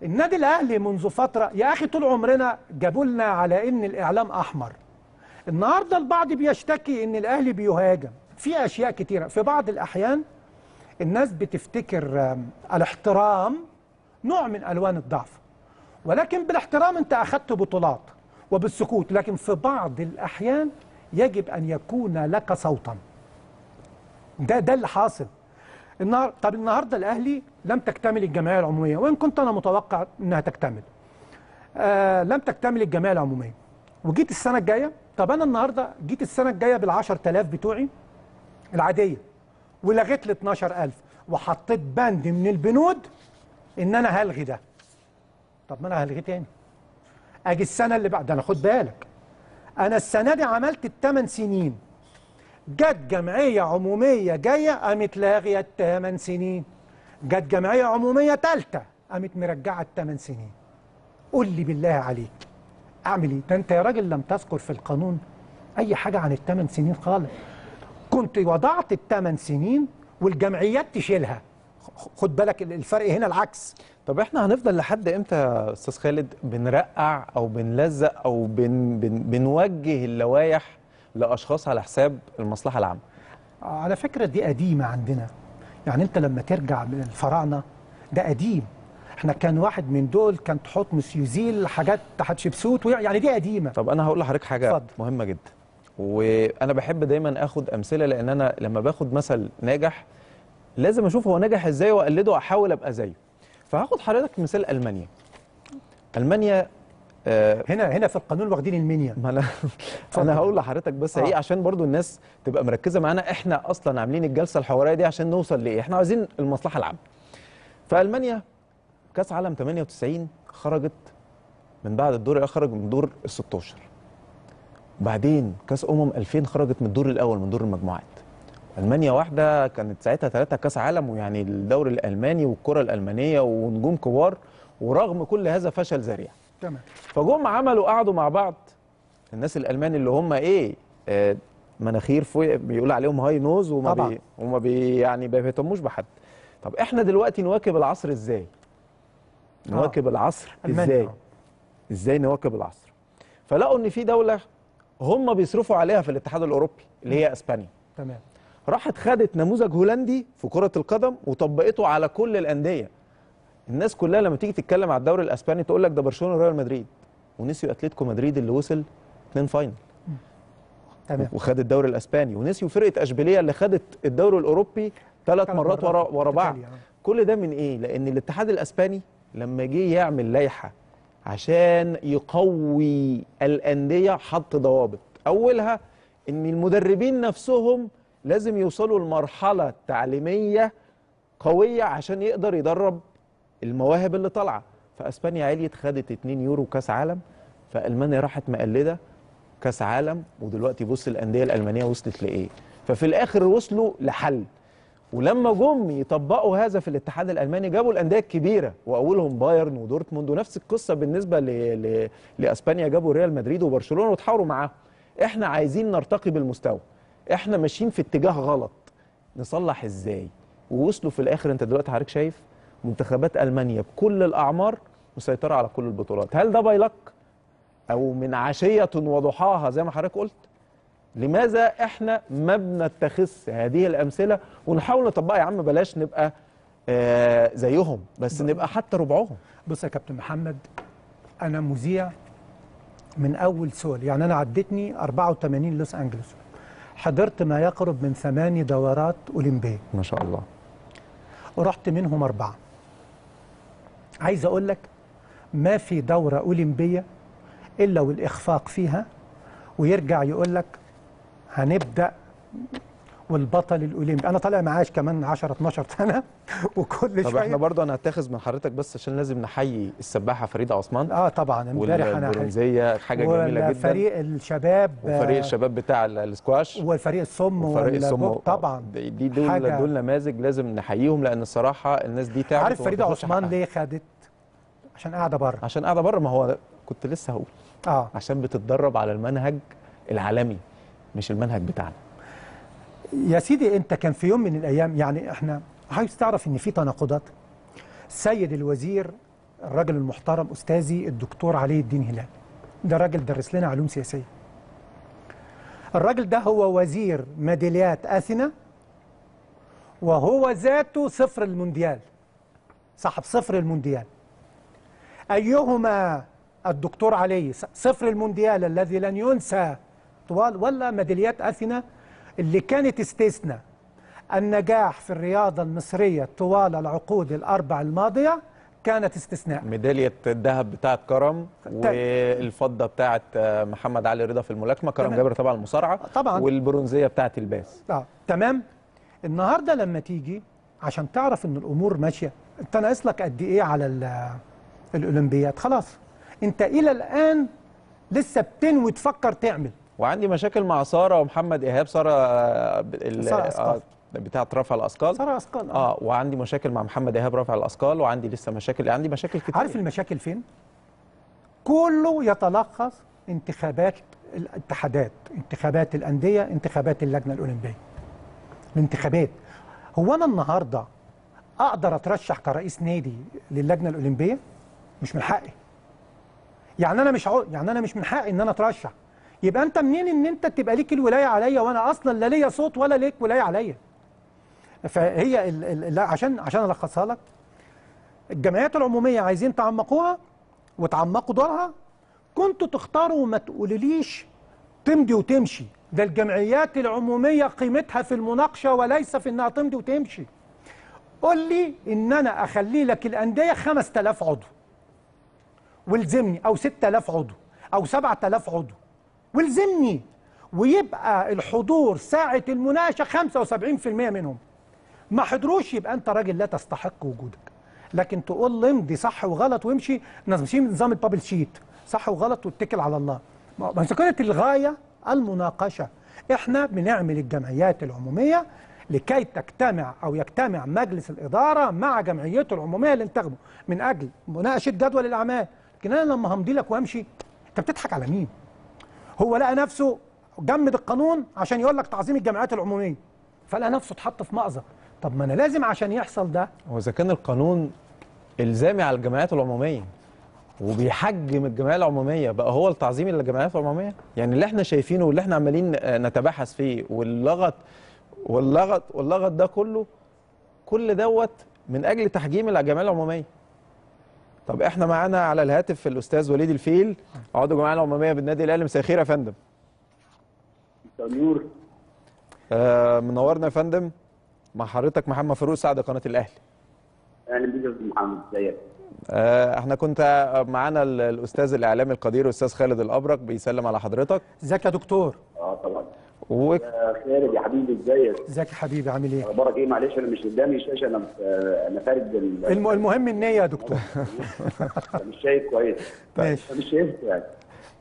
النادي الأهلي منذ فترة يا أخي طول عمرنا جابوا لنا على إن الإعلام أحمر. النهارده البعض بيشتكي إن الأهلي بيهاجم. في أشياء كتيرة. في بعض الأحيان الناس بتفتكر الاحترام نوع من ألوان الضعف. ولكن بالاحترام أنت أخذت بطولات وبالسكوت لكن في بعض الأحيان يجب أن يكون لك صوتا. ده ده اللي حاصل. النهار طب النهارده الأهلي لم تكتمل الجمعية العمومية وإن كنت أنا متوقع إنها تكتمل. آه لم تكتمل الجمعية العمومية. وجيت السنة الجاية طب أنا النهارده جيت السنة الجاية بال 10000 بتوعي العادية ولغيت ال 12000 وحطيت بند من البنود إن أنا هلغي ده. طب ما أنا هلغي تاني. أجي السنة اللي بعد أنا خد بالك. أنا السنة دي عملت الثمان سنين. جت جمعية عمومية جاية قامت لاغية الثمان سنين. جت جمعية عمومية ثالثه قامت مرجعة الثمان سنين. قول لي بالله عليك أعمل إيه؟ ده أنت يا راجل لم تذكر في القانون أي حاجة عن الثمان سنين خالص. كنت وضعت الثمان سنين والجمعيات تشيلها. خد بالك الفرق هنا العكس. طب إحنا هنفضل لحد إمتى يا أستاذ خالد؟ بنرقع أو بنلزق أو بن بن بنوجه اللوائح لأشخاص على حساب المصلحة العامة؟ على فكرة دي قديمة عندنا. يعني انت لما ترجع من الفراعنة ده قديم. إحنا كان واحد من دول كان تحط يزيل حاجات حتشبسوت يعني دي قديمة. طب أنا هقول لحضرتك حاجة اتفضل. مهمة جدا. وأنا بحب دايما آخد أمثلة لأن أنا لما باخد مثل ناجح لازم أشوف هو نجح إزاي وأقلده واحاول أبقى زيه. فهاخد حضرتك مثال ألمانيا. ألمانيا هنا هنا في القانون واخدين المنيا. ما أنا [laughs] أنا هقول لحضرتك بس آه. إيه عشان برضو الناس تبقى مركزة معانا إحنا أصلا عاملين الجلسة الحوارية دي عشان نوصل لإيه؟ إحنا عايزين المصلحة العامة. فالمانيا كأس عالم 98 خرجت من بعد الدور خرج من دور ال 16 بعدين كأس أمم 2000 خرجت من الدور الأول من دور المجموعات. ألمانيا واحدة كانت ساعتها ثلاثة كأس عالم ويعني الدوري الألماني والكرة الألمانية ونجوم كبار ورغم كل هذا فشل ذريع. تمام. فجم عملوا قعدوا مع بعض. الناس الألمان اللي هم إيه آه مناخير فوق بيقول عليهم هاي نوز وما طبعا. بي وما بي يعني ما بيهتموش بحد. طب إحنا دلوقتي نواكب العصر إزاي؟ نواكب العصر ألمانيا. إزاي؟ إزاي نواكب العصر؟ فلقوا إن في دولة هم بيصرفوا عليها في الاتحاد الأوروبي اللي هي إسبانيا. تمام. راحت خدت نموذج هولندي في كرة القدم وطبقته على كل الأندية. الناس كلها لما تيجي تتكلم على الدوري الأسباني تقول لك ده برشلونة وريال مدريد ونسيوا أتلتيكو مدريد اللي وصل اتنين فاينل تمام. وخد الدوري الأسباني ونسيوا فرقة أشبيلية اللي خدت الدوري الأوروبي ثلاث مرات ورا ورا بعض. آه. كل ده من إيه؟ لأن الاتحاد الأسباني لما جه يعمل لائحة عشان يقوي الأندية حط ضوابط. أولها إن المدربين نفسهم لازم يوصلوا لمرحلة تعليمية قوية عشان يقدر يدرب المواهب اللي طالعة. فأسبانيا عليت خدت 2 يورو كأس عالم. فألمانيا راحت مقلدة كأس عالم. ودلوقتي بص الأندية الألمانية وصلت لإيه. ففي الآخر وصلوا لحل. ولما جم يطبقوا هذا في الاتحاد الألماني جابوا الأندية الكبيرة. وأولهم بايرن ودورتموند. ونفس القصة بالنسبة ل... ل... لأسبانيا. جابوا ريال مدريد وبرشلونة وتحاوروا معاهم. إحنا عايزين نرتقي بالمستوى. إحنا ماشيين في اتجاه غلط. نصلح إزاي؟ ووصلوا في الآخر. أنت دلوقتي حضرتك شايف منتخبات ألمانيا بكل الأعمار مسيطرة على كل البطولات. هل ده بايلك أو من عشية وضحاها زي ما حضرتك قلت؟ لماذا إحنا ما بنتخذ هذه الأمثلة ونحاول نطبقها؟ يا عم بلاش نبقى آه زيهم بس نبقى حتى ربعهم. بص يا كابتن محمد أنا مذيع من أول سؤال يعني أنا عدتني 84 لوس أنجلوس. حضرت ما يقرب من ثماني دورات أولمبية. ما شاء الله. ورحت منهم أربعة. عايز أقول لك ما في دورة أولمبية إلا والإخفاق فيها ويرجع يقول لك هنبدأ والبطل الأولمبي. أنا طالع معاش كمان 10 12 سنة [laughs] وكل طب شوية. إحنا برضه أنا هتاخذ من حضرتك بس عشان لازم نحيي السباحة فريده عثمان. آه طبعا. امبارح أنا حاجة جميلة جدا. فريق الشباب. وفريق آه، الشباب بتاع ال- السكواش. وفريق الصم وفريق السم. والبوب طبعا. دي دول حاجة- دول نماذج لازم نحييهم لأن الصراحة الناس دي تعبت عارف بتاخدش عثمان. ليه خدت؟ عشان قاعدة بره. عشان قاعدة بره. ما هو كنت لسه هقول. آه. عشان بتتدرب على المنهج العالمي مش المنهج بتاعنا. يا سيدي انت كان في يوم من الأيام يعني إحنا عايز تعرف إن في تناقضات. سيد الوزير الراجل المحترم أستاذي الدكتور علي الدين هلال. ده راجل درس لنا علوم سياسية. الراجل ده هو وزير ميداليات أثينا وهو ذاته صفر المونديال. صاحب صفر المونديال. أيهما الدكتور علي صفر المونديال الذي لن ينسى طوال ولا ميداليات أثينا اللي كانت استثناء النجاح في الرياضة المصرية طوال العقود الأربع الماضية كانت استثناء ميدالية الذهب بتاعه كرم والفضة بتاعه آه، محمد علي رضا في الملاكمة كرم. جابر طبعا المصارعة طبعاً. والبرونزية بتاعه الباس آه. تمام النهارده لما تيجي عشان تعرف إن الأمور ماشية أنت ناقص لك قد إيه على ال- الأولمبياد خلاص أنت إلى الآن لسه بتنوي تفكر تعمل وعندي مشاكل مع سارة ومحمد إيهاب. سارة آه، أثقال. آه، بتاعة رفع الأثقال. صار اثقال آه. وعندي مشاكل مع محمد إيهاب رفع الأثقال وعندي لسه مشاكل عندي مشاكل كتير. عارف المشاكل فين؟ كله يتلخص انتخابات الاتحادات انتخابات الأندية انتخابات اللجنة الأولمبية. الانتخابات. هو أنا النهاردة أقدر أترشح كرئيس نادي للجنة الأولمبية؟ مش من حقي. يعني أنا مش عو... يعني أنا مش من حقي إن أنا أترشح. يبقى أنت منين إن أنت تبقى ليك الولاية عليا وأنا أصلا لا ليا صوت ولا ليك ولاية عليا؟ فهي ال... ال... لا عشان عشان ألخصها لك. الجمعيات العمومية عايزين تعمقوها وتعمقوا دورها. كنتوا تختاروا وما تقوليليش تمضي وتمشي. ده الجمعيات العمومية قيمتها في المناقشة وليس في انها تمضي وتمشي. قول لي ان أنا اخلي لك الأندية 5000 عضو. والزمني أو 6000 عضو أو 7000 عضو. والزمني ويبقى الحضور ساعة المناقشة 75% منهم. ما حضروش يبقى أنت راجل لا تستحق وجودك. لكن تقول لي امضي صح وغلط وامشي نمشي نظام البابل شيت. صح وغلط واتكل على الله. ما كانت الغاية المناقشة إحنا بنعمل الجمعيات العمومية لكي تجتمع أو يجتمع مجلس الإدارة مع جمعيته العمومية اللي انتخبه من أجل مناقشة جدول الأعمال. لكن أنا لما همضي لك وأمشي أنت بتضحك على مين؟ هو لقى نفسه جمد القانون عشان يقول لك تعظيم الجمعيات العمومية. فلقى نفسه اتحط في مأزق. طب ما أنا لازم عشان يحصل ده. هو إذا كان القانون إلزامي على الجمعيات العمومية وبيحجم الجمعية العمومية بقى هو التعظيم للجمعيات العمومية؟ يعني اللي إحنا شايفينه واللي إحنا عمالين نتباحث فيه واللغط واللغط واللغط ده كله كل دوت من أجل تحجيم الجمعية العمومية. طب إحنا معانا على الهاتف الأستاذ وليد الفيل. عضو الجمعيه العمومية بالنادي الأهلي. مساء الخير يا فندم. نور آه منورنا يا فندم. مع حضرتك محمد فاروق سعد قناة الأهلي. أهلا بيك يا أستاذ محمد. إزيك؟ آه، إحنا كنت معانا ال- الأستاذ الإعلامي القدير الأستاذ خالد الابرك بيسلم على حضرتك. إزيك يا دكتور؟ آه طبعا. و... خالد يا حبيبي ازيك؟ ازيك يا حبيبي عامل إيه؟ أخبارك إيه؟ معلش أنا مش قدامي الشاشه أنا أنا خارج ال- الم... المهم النية يا دكتور. [laughs] مش شايف كويس. ماشي. أنا مش شايف يعني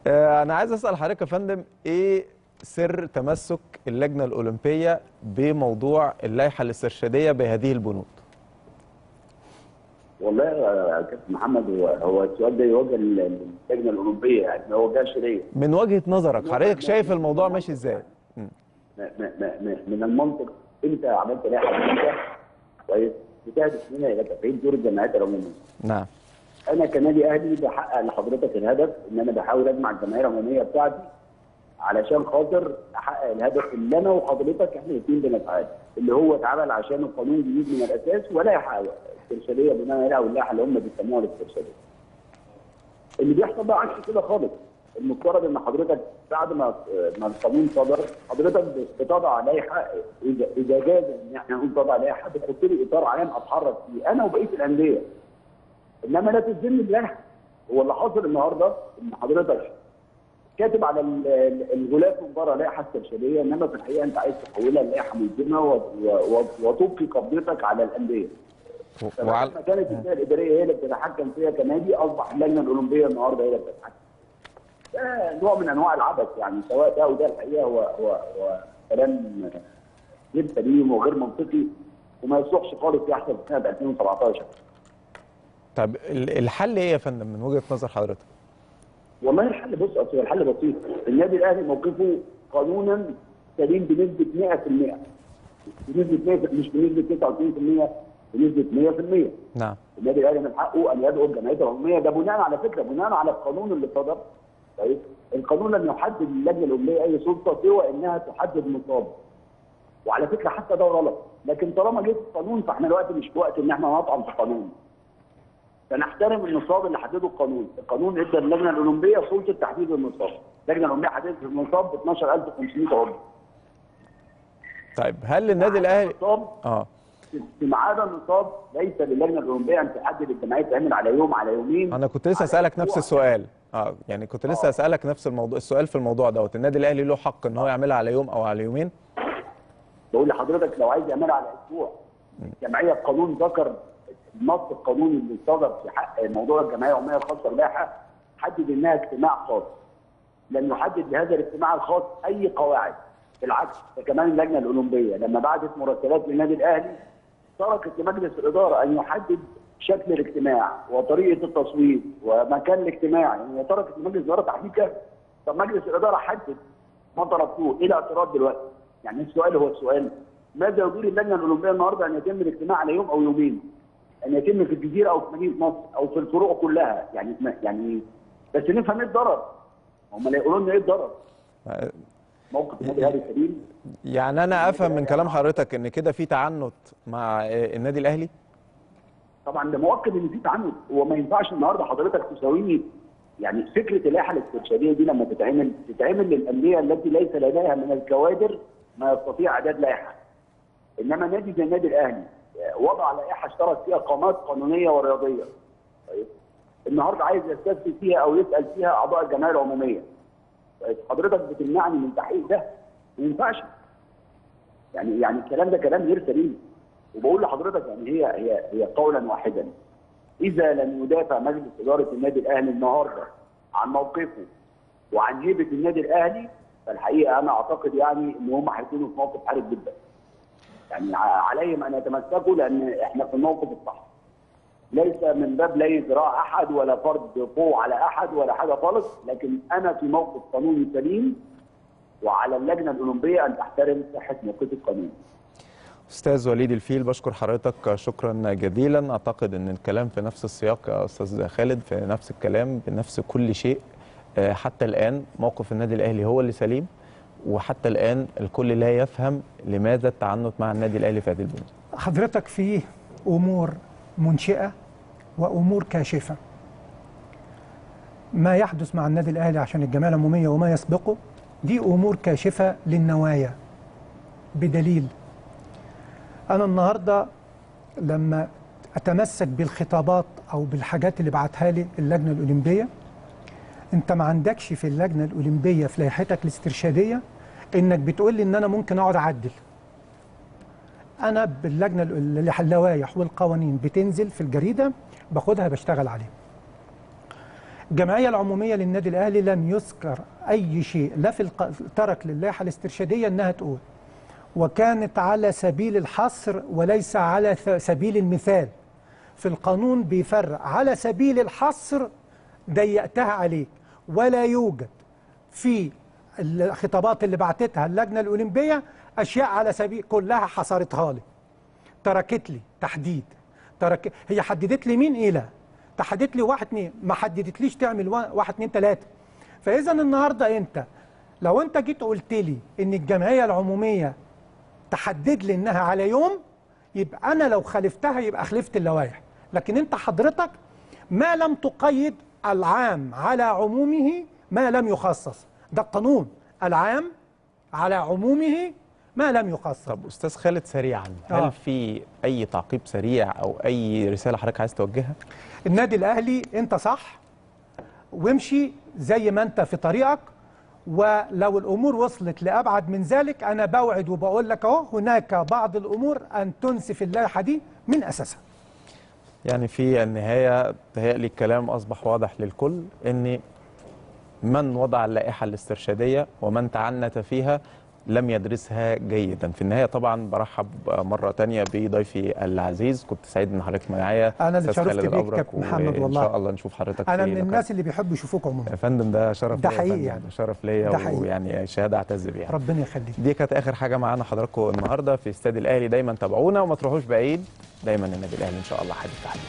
آه، أنا عايز أسأل حضرتك يا فندم إيه سر تمسك اللجنة الأولمبية بموضوع اللائحة الاسترشادية بهذه البنود؟ والله يا كابتن محمد هو هو السؤال ده يوجه لل- للجنه الأولمبية يعني ما وجهش ليا من وجهة نظرك حضرتك شايف الموضوع ماشي إزاي؟ مم. ما- ما- ما- ما- من المنطق انت عملت لائحه جديدة كويس بتهدف منها إلى تفعيل دور الجمعيات العمومية نعم أنا كنادي أهلي بحقق لحضرتك الهدف إن أنا بحاول أجمع الجمعية العمومية بتاعتي علشان خاطر أحقق الهدف اللي أنا وحضرتك إحنا الاثنين بنسعى اللي هو اتعمل عشان القانون جديد من الأساس ولا يحقق استرشاديه بناء عليها واللائحه اللي هم بيسموها الاسترشاديه. اللي بيحصل بقى عكس كده خالص المفترض ان حضرتك بعد ما ما القانون صدر حضرتك بتضع لائحه اذا جاز ان إحنا نقول تضع لائحه بتحط لي اطار عام اتحرك فيه أنا وبقيه الانديه انما لا تلزمني بلائحه هو اللي حاصل النهارده ان حضرتك كاتب على ال- ال- الغلاف من بره لائحه استرشاديه انما في الحقيقة انت عايز تحولها لائحه ملزمه وتبقي قبضتك على الانديه. وعلى كانت الاداريه هي اللي بتتحكم فيها كنادي اصبح اللجنه الاولمبيه النهارده هي اللي بتتحكم. ده نوع من أنواع العبث يعني سواء ده وده الحقيقة هو هو هو كلام غير سليم وغير منطقي وما يصلحش خالص يحصل في سنه 2017. طب ال- الحل إيه يا فندم من وجهة نظر حضرتك؟ والله الحل بص أصل الحل بسيط. النادي الأهلي موقفه قانونا سليم بنسبة 100% بنسبة 100 مش بنسبة 99% بنسبة 100% نعم. النادي الأهلي من حقه أن يدعو الجمعيات العمومية ده بناء على فكرة بناء على القانون اللي صدر. طيب القانون لم يحدد للجنه الاولمبيه أي سلطة سوى إنها تحدد نصاب وعلى فكرة حتى ده غلط. لكن طالما جه القانون فإحنا دلوقتي مش في وقت إن إحنا نطعن في القانون فنحترم النصاب اللي حدده القانون، القانون إدى اللجنة الأولمبية سلطة تحديد النصاب، اللجنه الأولمبية حددت النصاب ب 12500 عضو. طيب هل النادي الأهلي النصاب آه. في ميعاد النصاب ليس للجنه الأولمبية أن تحدد الجمعية تعمل على يوم على يومين. أنا كنت لسه أسألك نفس. السؤال. آه يعني كنت لسه آه. أسألك نفس الموضوع السؤال في الموضوع دوت. النادي الأهلي له حق إن هو يعملها على يوم أو على يومين؟ بقول لحضرتك لو عايز يعملها على أسبوع. الجمعيه القانون ذكر النص القانوني اللي صدر في حق موضوع الجمعية العمومية الخاصة باللائحة حدد إنها اجتماع خاص. لم يحدد لهذا الاجتماع الخاص أي قواعد. بالعكس ده كمان اللجنة الأولمبية. لما بعتت مراسلات للنادي الأهلي تركت لمجلس الإدارة أن يحدد شكل الاجتماع وطريقة التصويت ومكان الاجتماع. يعني تركت لمجلس الإدارة تحديد كده. طب مجلس الإدارة حدد ما طلبتوه إلى اعتراض دلوقتي. يعني السؤال هو السؤال. ماذا يدير اللجنة الأولمبية النهارده أن يتم الاجتماع على يوم أو يومين؟ أن يتم في الجزيرة أو في مدينة نصر أو في الفروع كلها. يعني يعني بس نفهم إيه الضرر. هم لا يقولوا لنا إيه الضرر. موقف النادي الأهلي سليم يعني أنا أفهم من كلام حضرتك إن كده في تعنت مع النادي الأهلي؟ طبعا ده مؤكد إن في تعنت. وما ينفعش النهارده حضرتك تساويني يعني فكرة اللائحة الاسترشاديه دي لما تتعمل تتعمل للأندية التي ليس لديها من الكوادر ما يستطيع إعداد لائحة. إنما نادي زي النادي الأهلي وضع لائحة اشترط فيها قامات قانونية ورياضية. طيب النهارده عايز يستفسر فيها أو يسأل فيها أعضاء الجمعيه العمومية. حضرتك بتمنعني من تحقيق ده ما ينفعش يعني يعني الكلام ده كلام غير سليم وبقول لحضرتك يعني هي هي هي قولا واحدا إذا لم يدافع مجلس إدارة النادي الأهلي النهارده عن موقفه وعن هيبة النادي الأهلي فالحقيقة أنا أعتقد يعني إن هم هيكونوا في موقف حرج جدا. يعني عليهم أن يتمسكوا لأن إحنا في الموقف الصح. ليس من باب لا ذراع أحد ولا فرض قوه على أحد ولا حاجة خالص لكن أنا في موقف قانوني سليم وعلى اللجنة الأولمبية أن تحترم صحة موقف القانون. أستاذ وليد الفيل بشكر حضرتك شكرا جزيلا. أعتقد إن الكلام في نفس السياق يا أستاذ خالد في نفس الكلام بنفس كل شيء. آه، حتى الآن موقف النادي الأهلي هو اللي سليم وحتى الآن الكل لا يفهم لماذا التعنت مع النادي الأهلي في هذه البنود حضرتك فيه أمور منشئة وأمور كاشفة. ما يحدث مع النادي الأهلي عشان الجمعيه العموميه وما يسبقه دي أمور كاشفة للنوايا بدليل. أنا النهارده لما أتمسك بالخطابات أو بالحاجات اللي بعتها لي اللجنة الأولمبية أنت ما عندكش في اللجنة الأولمبية في لائحتك الاسترشادية إنك بتقول لي إن أنا ممكن أقعد أعدل. أنا باللجنة ال- اللوائح والقوانين بتنزل في الجريدة باخدها بشتغل عليها الجمعية العمومية للنادي الأهلي لم يذكر أي شيء لا في الق... ترك للائحة الاسترشادية إنها تقول. وكانت على سبيل الحصر وليس على سبيل المثال. في القانون بيفرق على سبيل الحصر ضيقتها عليك. ولا يوجد في الخطابات اللي بعتتها اللجنة الأولمبية أشياء على سبيل كلها حصرتها لي. تركت لي تحديد. ترك هي حددت لي مين لا تحددت لي واحد اتنين. ما حددتليش تعمل وا- واحد اتنين تلاتة. فإذا النهارده أنت لو أنت جيت قلت لي إن الجمعية العمومية تحدد لي إنها على يوم يبقى أنا لو خالفتها يبقى خلفت اللوائح. لكن أنت حضرتك ما لم تقيد العام على عمومه ما لم يخصص. ده القانون. العام على عمومه ما لم يخصص طب أستاذ خالد سريعا هل آه. في أي تعقيب سريع أو أي رسالة حضرتك عايز توجهها؟ النادي الأهلي أنت صح وامشي زي ما أنت في طريقك ولو الأمور وصلت لأبعد من ذلك أنا بوعد وبقول لك أهو هناك بعض الأمور أن تنسف اللائحة دي من أساسها. يعني في النهاية تهيألي الكلام أصبح واضح للكل إن من وضع اللائحة الاسترشادية ومن تعنت فيها لم يدرسها جيدا في النهاية طبعا برحب مرة تانية بضيفي العزيز كنت سعيد إن حضرتك معايا أنا اللي شرفت بيك كابتن محمد والله. شاء الله نشوف حضرتك أنا من. الناس اللي بيحبوا يشوفوك عموما يا فندم ده شرف ده حقيقي يعني. شرف ليا. ويعني شهادة اعتز بيها ربنا يخليك دي كانت آخر حاجة معانا حضراتكم النهارده في استاد الأهلي دايما تابعونا وما تروحوش بعيد دايما النادي الأهلي إن شاء الله حديث تحديد